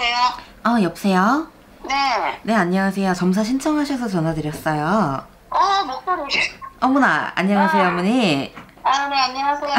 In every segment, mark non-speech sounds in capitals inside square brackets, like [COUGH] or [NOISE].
여보세요? 아, 여보세요? 네. 네, 안녕하세요. 점사 신청하셔서 전화드렸어요. 어, 목소리. 어머나, 안녕하세요, 아. 어머니. 아, 네, 안녕하세요.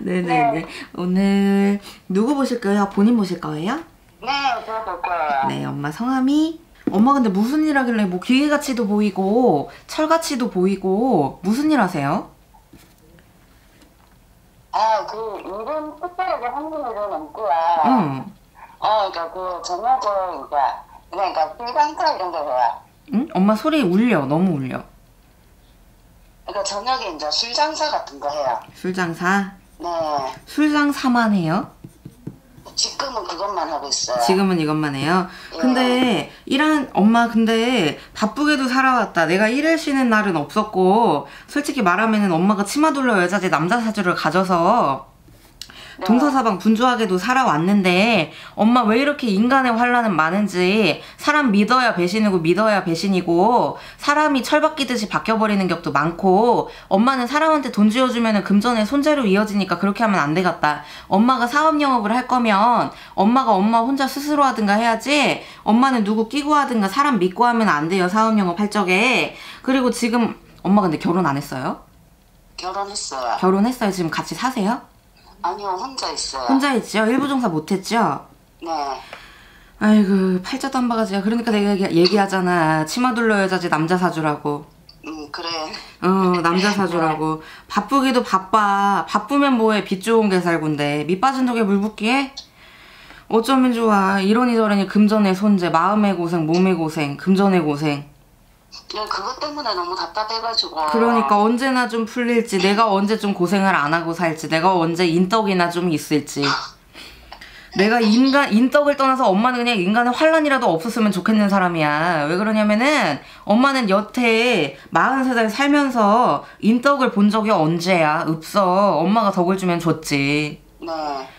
네네네. [LAUGHS] 네. 오늘 누구 보실 거예요? 본인 보실 거예요? 네, 저볼 거예요. 네, 엄마 성함이? 엄마 근데 무슨 일 하길래 뭐 기계가치도 보이고 철가치도 보이고 무슨 일 하세요? 아, 그, 일은 특별하게 하는 일은 없고요. 응. 어, 그니까 그, 저녁을, 이제, 그러니까, 불강사 이런 거 해요. 응? 엄마 소리 울려. 너무 울려. 그러니까, 저녁에 이제 술장사 같은 거 해요. 술장사? 네. 술장사만 해요? 지금은 그것만 하고 있어요. 지금은 이것만 해요. 근데 일한 엄마 근데 바쁘게도 살아왔다. 내가 일을 쉬는 날은 없었고 솔직히 말하면은 엄마가 치마둘러 여자재 남자 사주를 가져서 네. 동서사방 분주하게도 살아왔는데 엄마 왜 이렇게 인간의 환란은 많은지 사람 믿어야 배신이고 믿어야 배신이고 사람이 철바뀌듯이 바뀌어버리는 격도 많고 엄마는 사람한테 돈 쥐어주면 금전의 손재로 이어지니까 그렇게 하면 안 되겠다 엄마가 사업 영업을 할 거면 엄마가 엄마 혼자 스스로 하든가 해야지 엄마는 누구 끼고 하든가 사람 믿고 하면 안 돼요 사업 영업 할 적에 그리고 지금 엄마 근데 결혼 안 했어요? 결혼했어요. 결혼했어요 지금 같이 사세요? 아니요, 혼자 있어요. 혼자 있죠? 일부 종사 못했죠? 네. 아이고 팔자도 한 바가지야 그러니까 내가 얘기, 얘기 하잖아 치마 둘러 여자지 남자 사주라고 음, 그래. 어 남자 사주라고 [LAUGHS] 바쁘기도 바빠 바쁘면 뭐해 빚 좋은 게 살군데 밑 빠진 독에 물 붓기에 어쩌면 좋아 이러니 저러니 금전의 손재 마음의 고생 몸의 고생 금전의 고생 그냥 그것 때문에 너무 답답해가지고. 그러니까 언제나 좀 풀릴지 내가 언제 좀 고생을 안 하고 살지 내가 언제 인덕이나 좀 있을지 내가 인간 인덕을 떠나서 엄마는 그냥 인간의 환란이라도 없었으면 좋겠는 사람이야 왜 그러냐면은 엄마는 여태 43살 살면서 인덕을 본 적이 언제야 없어 엄마가 덕을 주면 줬지 네.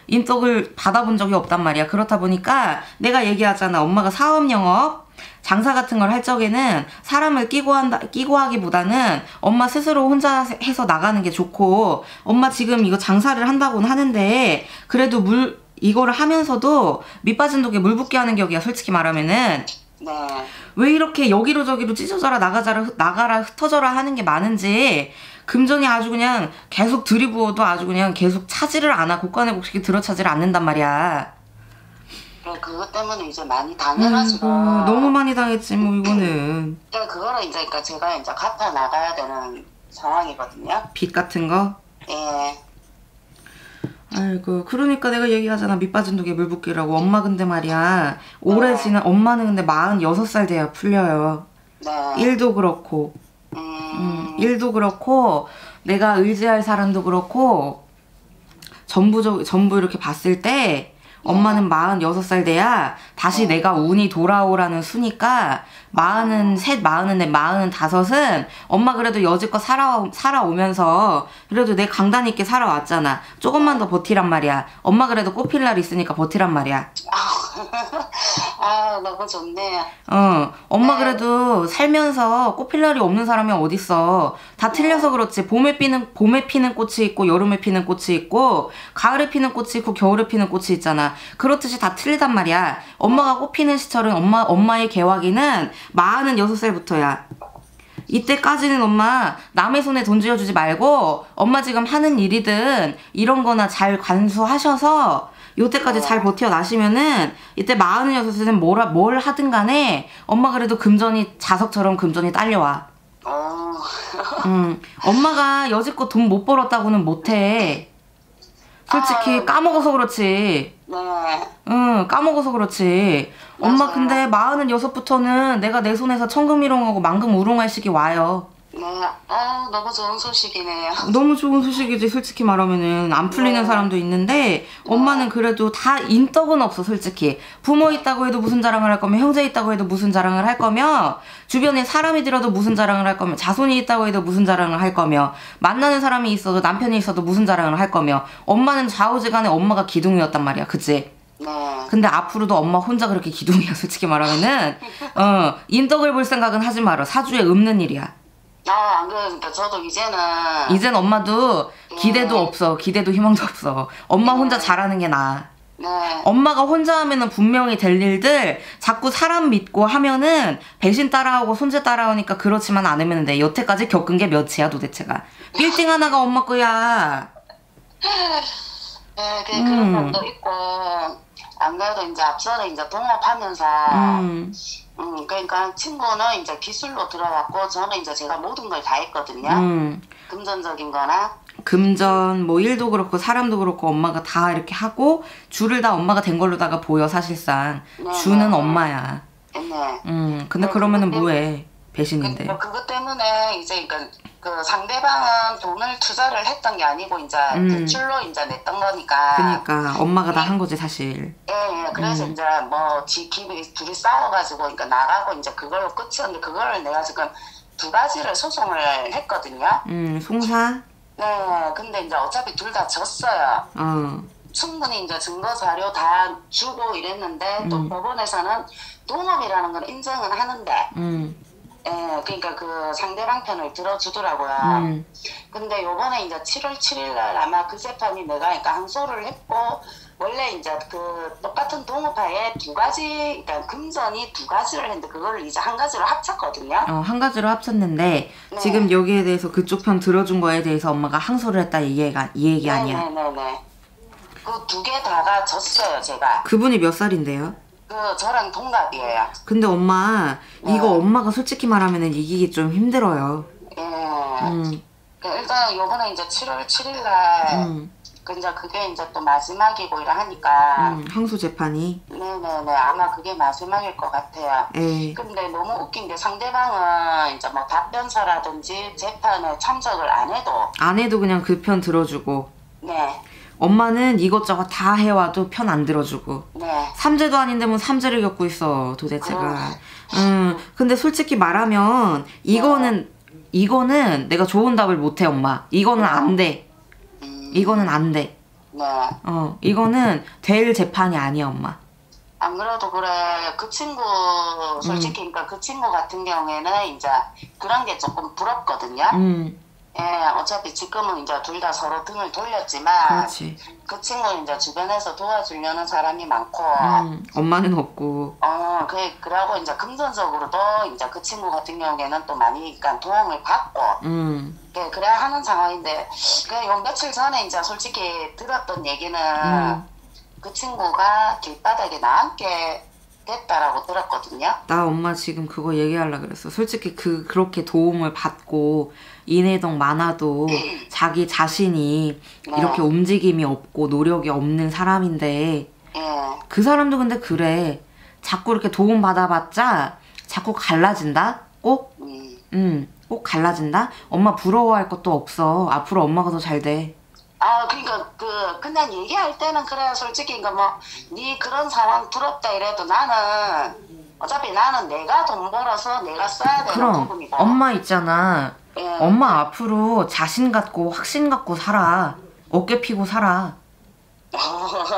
인덕을 받아본 적이 없단 말이야. 그렇다 보니까 내가 얘기하잖아. 엄마가 사업 영업, 장사 같은 걸 할 적에는 사람을 끼고 한다, 끼고 하기보다는 엄마 스스로 혼자 해서 나가는 게 좋고, 엄마 지금 이거 장사를 한다고는 하는데, 그래도 물, 이거를 하면서도 밑 빠진 독에 물 붓게 하는 격이야, 솔직히 말하면은. 네. 왜 이렇게 여기로 저기로 찢어져라 나가자라 흩- 나가라 흩어져라 하는 게 많은지 금전이 아주 그냥 계속 들이부어도 아주 그냥 계속 차지를 않아 곡간의 곡식이 들어차지를 않는단 말이야 그래, 그것 때문에 이제 많이 당해가지고. 아이고, 너무 많이 당했지 뭐 이거는 그러니까 그거를 이제 그러니까 제가 이제 갚아 나가야 되는 상황이거든요. 빚 같은 거 예. 아이고 그러니까 내가 얘기하잖아 밑 빠진 독에 물 붓기라고 엄마 근데 말이야 오래 지난 엄마는 근데 46살 돼야 풀려요 네. 일도 그렇고 음. 음, 일도 그렇고 내가 의지할 사람도 그렇고 전부 전부 이렇게 봤을 때 엄마는 46살 돼야 다시 내가 운이 돌아오라는 수니까 마흔은 셋, 마흔은 넷, 마흔은 다섯은 엄마 그래도 여지껏 살아 살아오면서 그래도 내 강단 있게 살아왔잖아. 조금만 더 버티란 말이야. 엄마 그래도 꽃필 날 있으니까 버티란 말이야. [LAUGHS] 아, 너무 좋네요. 어, 엄마 그래도 살면서 꽃필 날이 없는 사람이 어딨어. 다 틀려서 그렇지. 봄에 피는, 봄에 피는 꽃이 있고, 여름에 피는 꽃이 있고, 가을에 피는 꽃이 있고, 겨울에 피는 꽃이 있잖아. 그렇듯이 다 틀리단 말이야. 엄마가 꽃 피는 시절은 엄마, 엄마의 개화기는 마흔은 여섯 살부터야. 이때까지는 엄마 남의 손에 돈 쥐어주지 말고 엄마 지금 하는 일이든 이런 거나 잘 관수하셔서 요때까지 잘 버텨나시면은 이때 마흔 여섯에는 뭘, 뭘 하든 간에 엄마 그래도 금전이 자석처럼 금전이 딸려와. 어. 음, 엄마가 여지껏 돈 못 벌었다고는 못해. 솔직히 까먹어서 그렇지. 네. 응, 까먹어서 그렇지. 엄마 맞아요. 근데 마흔은 여섯부터는 내가 내 손에서 천금 일용하고 만금 우롱할 시기 와요. 네. 아, 너무 좋은 소식이네요. [LAUGHS] 너무 좋은 소식이지 솔직히 말하면은 안 풀리는 네. 사람도 있는데 엄마는 그래도 다 인덕은 없어 솔직히 부모 있다고 해도 무슨 자랑을 할 거며 형제 있다고 해도 무슨 자랑을 할 거며 주변에 사람이 들어도 무슨 자랑을 할 거며 자손이 있다고 해도 무슨 자랑을 할 거며 만나는 사람이 있어도 남편이 있어도 무슨 자랑을 할 거며 엄마는 좌우지간에 엄마가 기둥이었단 말이야 그치? 네. 근데 앞으로도 엄마 혼자 그렇게 기둥이야 솔직히 말하면은 [LAUGHS] 어 인덕을 볼 생각은 하지 마라 사주에 없는 일이야 아, 안 그러니까 저도 이제는 이젠 엄마도 기대도 없어. 기대도 희망도 없어. 엄마 혼자 잘하는 게 나아. 네. 엄마가 혼자 하면은 분명히 될 일들 자꾸 사람 믿고 하면은 배신 따라오고 손재 따라오니까 그렇지만 않으면 돼. 여태까지 겪은 게 몇이야 도대체가. 빌딩 하나가 엄마 거야. [LAUGHS] 네, 그, 음. 그런 것도 있고, 안 그래도 이제 앞서는 이제 동업하면서, 음, 음, 그러니까 친구는 이제 기술로 들어갔고, 저는 이제 제가 모든 걸 다 했거든요. 음. 금전적인 거나, 금전 뭐 일도 그렇고 사람도 그렇고 엄마가 다 이렇게 하고 줄을 다 엄마가 된 걸로다가 보여 사실상 네, 주는 네. 엄마야. 네. 음 근데 어, 그러면은 뭐해 배신인데. 그, 그것 때문에 이제 그, 그 상대방은 돈을 투자를 했던 게 아니고 이제 음. 대출로 이제 냈던 거니까. 그니까 엄마가 다 한 거지 사실. 예, 예. 그래서 음. 이제 뭐 지킴이 둘이 싸워가지고 그러니까 나가고 이제 그걸로 끝이었는데 그거를 내가 지금 두 가지를 소송을 했거든요. 음 송사. 네, 근데 이제 어차피 둘 다 졌어요. 어. 충분히 이제 증거 자료 다 주고 이랬는데 또 음. 법원에서는 동업이라는 걸 인정은 하는데, 음. 예, 그러니까 그 상대방 편을 들어주더라고요. 음. 근데 요번에 이제 7월 7일 날 아마 그 재판이 내가 그러니까 항소를 했고 원래 이제 그 똑같은 동업하에 두 가지 그러니까 금전이 두 가지를 했는데 그거를 이제 한 가지로 합쳤거든요. 어, 한 가지로 합쳤는데 네. 지금 여기에 대해서 그쪽 편 들어준 거에 대해서 엄마가 항소를 했다 이 얘기가 이 얘기 아니야. 네네네. 그 두 개 다가 졌어요 제가. 그분이 몇 살인데요? 그 저랑 동갑이에요. 근데 엄마 이거 네. 엄마가 솔직히 말하면은 이기기 좀 힘들어요. 예. 음. 그 일단 요번에 이제 7월 7일 날 음. 그 이제 그게 이제 또 마지막이고 이러 하니까 음. 항소 재판이. 네네네 아마 그게 마지막일 것 같아요. 에. 근데 너무 웃긴 게 상대방은 이제 뭐 답변서라든지 재판에 참석을 안 해도 안 해도 그냥 그 편 들어주고 네, 엄마는 이것저것 다 해와도 편 안 들어주고 네, 삼재도 아닌데 뭐 삼재를 겪고 있어 도대체가. 음. 근데 솔직히 말하면 이거는 이거는 내가 좋은 답을 못해 엄마. 이거는 안 돼. 음, 이거는 안 돼. 네. 어 이거는 될 재판이 아니야 엄마. 안 그래도 그래 그 친구 솔직히 그러니까 그 친구 같은 경우에는 이제 그런 게 조금 부럽거든요. 음 예, 어차피 지금은 이제 둘 다 서로 등을 돌렸지만 그렇지. 그 친구는 이제 주변에서 도와주려는 사람이 많고 음 엄마는 없고. 어, 그, 그러고 이제 금전적으로도 이제 그 친구 같은 경우에는 또 많이 그러니까 도움을 받고 음 예, 그래야 하는 상황인데, 그, 요 며칠 전에 이제 솔직히 들었던 얘기는, 음. 그 친구가 길바닥에 나앉게 됐다라고 들었거든요. 나 엄마 지금 그거 얘기하려 그랬어. 솔직히 그 그렇게 도움을 받고 인해동 많아도 자기 자신이 네. 이렇게 움직임이 없고 노력이 없는 사람인데 예, 그 사람도 근데 그래. 자꾸 이렇게 도움 받아봤자 자꾸 갈라진다. 꼭, 음. 음, 꼭 갈라진다. 엄마 부러워할 것도 없어. 앞으로 엄마가 더 잘 돼. 아, 그러니까, 그, 그냥 얘기할 때는 그래, 솔직히, 그러니까 뭐, 니 그런 상황 부럽다 이래도 나는, 어차피 나는 내가 돈 벌어서 내가 써야 되는 그럼 부분이고. 엄마 있잖아. 예. 엄마 앞으로 자신 갖고 확신 갖고 살아. 어깨 피고 살아. [LAUGHS]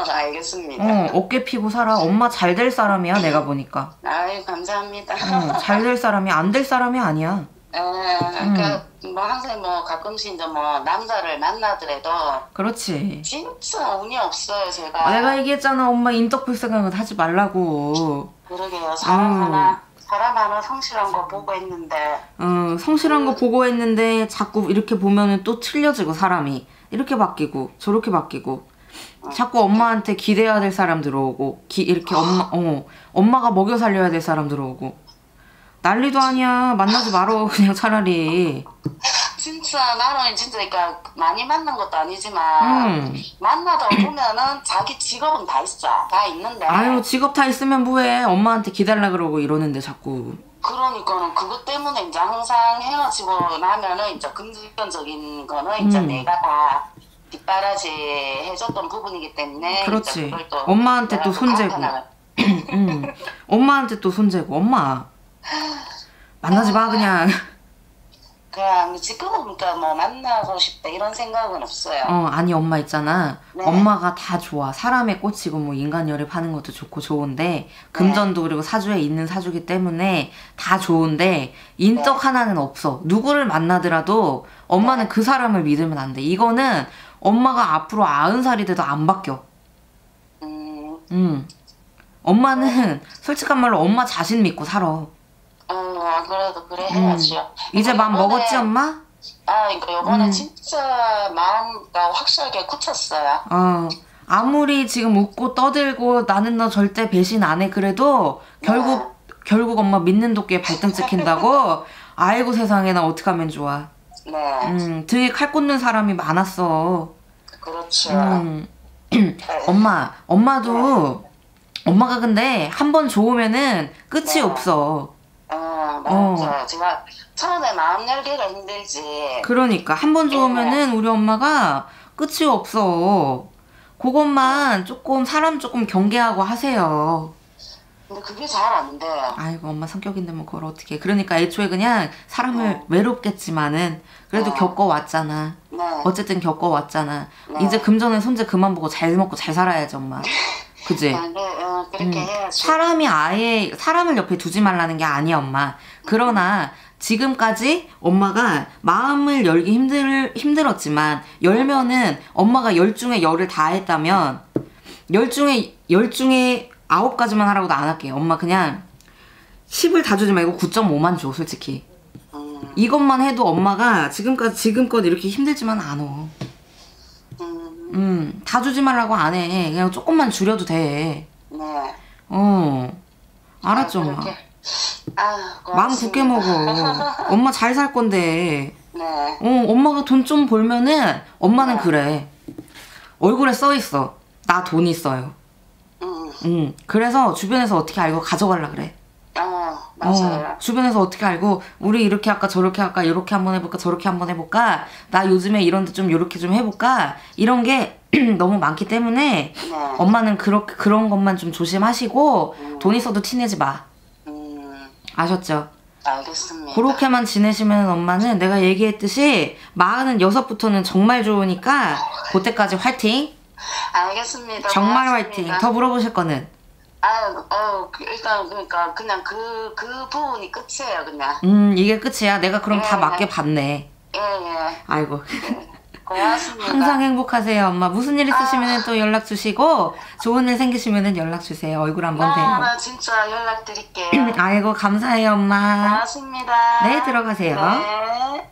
알겠습니다. 어, 어깨 피고 살아. 엄마 잘 될 사람이야, 내가 보니까. 아유, 감사합니다. 어, 잘 될 사람이 안 될 사람이 아니야. 예, 그러니까 뭐 항상 뭐 가끔씩 이제 뭐 남자를 만나더라도 그렇지. 진짜 운이 없어요 제가. 아, 내가 얘기했잖아, 엄마 인덕불 생각은 하지 말라고. 그러게요 사람 음. 하나 사람 하나 성실한 거 보고 했는데 어, 성실한 거 보고 했는데 자꾸 이렇게 보면은 또 틀려지고 사람이 이렇게 바뀌고 저렇게 바뀌고 자꾸 엄마한테 기대야 될 사람 들어오고 기, 이렇게 엄마 어 엄마가 먹여 살려야 될 사람 들어오고 난리도 아니야. 만나지 말어. [LAUGHS] 그냥 차라리. 진짜 나는 진짜 그러니까 많이 만난 것도 아니지만 음. 만나다 보면은 자기 직업은 다 있어. 다 있는데. 아유 직업 다 있으면 뭐해? 엄마한테 기달라 그러고 이러는데 자꾸. 그러니까는 그것 때문에 이제 항상 헤어지고 나면은 이제 금전적인 거는 이제 음. 내가 다 뒷바라지 해줬던 부분이기 때문에 그렇지. 또 엄마한테 또 손재고. [CLEARS THROAT] 음. 엄마한테 또 손재고. 엄마 만나지 마 그냥 그냥 지금은 그러니까 뭐 만나고 싶다 이런 생각은 없어요. 어, 아니 엄마 있잖아. 네. 엄마가 다 좋아. 사람에 꽂히고 뭐 인간 열애하는 것도 좋고 좋은데 금전도 그리고 사주에 있는 사주기 때문에 다 좋은데 인적 네. 하나는 없어. 누구를 만나더라도 엄마는 그 사람을 믿으면 안 돼. 이거는 엄마가 앞으로 아흔 살이 돼도 안 바뀌어. 음, 음. 엄마는 솔직한 말로 엄마 자신 믿고 살아. 어, 안 그래도 그래 해야지요. 이제 마음 이번에- 먹었지 엄마? 아, 그러니까 요번에 음. 진짜 마음가 확실하게 굳혔어요. 어. 아무리 지금 웃고 떠들고 나는 너 절대 배신 안 해 그래도 결국 결국 엄마 믿는 도끼에 발등 찍힌다고 [LAUGHS] 아이고 세상에 나 어떡하면 좋아. 네, 음, 등에 칼 꽂는 사람이 많았어. 그렇죠. 음. [CLEARS THROAT] 엄마, 엄마도 엄마가 근데 한 번 좋으면은 끝이 네. 없어. 어, 어. 맞아. 제가 처음에 마음 열기가 힘들지. 그러니까 한 번 좋으면은 우리 엄마가 끝이 없어. 그것만 조금 사람 조금 경계하고 하세요. 근데 그게 잘 안 돼. 아이고 엄마 성격인데 뭐 그걸 어떻게 해. 그러니까 애초에 그냥 사람을 어. 외롭겠지만은 그래도 어. 겪어왔잖아. 네. 어쨌든 겪어왔잖아. 네. 이제 금전에 손재 그만 보고 잘 먹고 잘 살아야지 엄마. [LAUGHS] 그지? 아, 네, 어, 그렇게 음. 해야지. 사람이 아예 사람을 옆에 두지 말라는 게 아니야 엄마. 그러나 지금까지 엄마가 마음을 열기 힘들 힘들었지만 열면은 엄마가 열 중에 열을 다 했다면 열 중에 열 중에 아홉 가지만 하라고도 안 할게. 엄마 그냥 10을 다 주지 말고 9.5만 줘 솔직히. 음, 이것만 해도 엄마가 지금까지 지금껏 이렇게 힘들지만 않아. 음, 음, 다 주지 말라고 안 해. 그냥 조금만 줄여도 돼. 네. 어. 알았죠, 아, 엄마. 아, 마음 굳게 먹어. 엄마 잘 살 건데. 네. 어, 엄마가 돈 좀 벌면은 엄마는 그래. 얼굴에 써 있어. 나 돈 있어요. 음, 응. 그래서 주변에서 어떻게 알고 가져갈라 그래. 어, 맞아요. 어, 주변에서 어떻게 알고 우리 이렇게 할까 저렇게 할까 이렇게 한번 해볼까 저렇게 한번 해볼까 나 요즘에 이런데 좀 이렇게 좀 해볼까 이런 게 [CLEARS THROAT] 너무 많기 때문에 네. 엄마는 그렇게 그런 것만 좀 조심하시고 돈 있어도 티내지 마 음, 아셨죠? 알겠습니다. 그렇게만 지내시면 엄마는 내가 얘기했듯이 마흔은 여섯부터는 정말 좋으니까 그때까지 화이팅 알겠습니다. 정말 고맙습니다. 화이팅 더 물어보실 거는 아, 어, 그- 일단 그러니까 그냥 그그 부분이 끝이에요, 그냥. 음 이게 끝이야 내가 그럼 다 네. 맞게 봤네 예, 예. 아이고 고맙습니다. 항상 행복하세요 엄마 무슨 일 있으시면 또 연락 주시고 좋은 일 생기시면 연락 주세요 얼굴 한번 아, 봬요 나 진짜 연락 드릴게요. [CLEARS THROAT] 아이고 감사해요 엄마 고맙습니다. 네, 들어가세요. 네.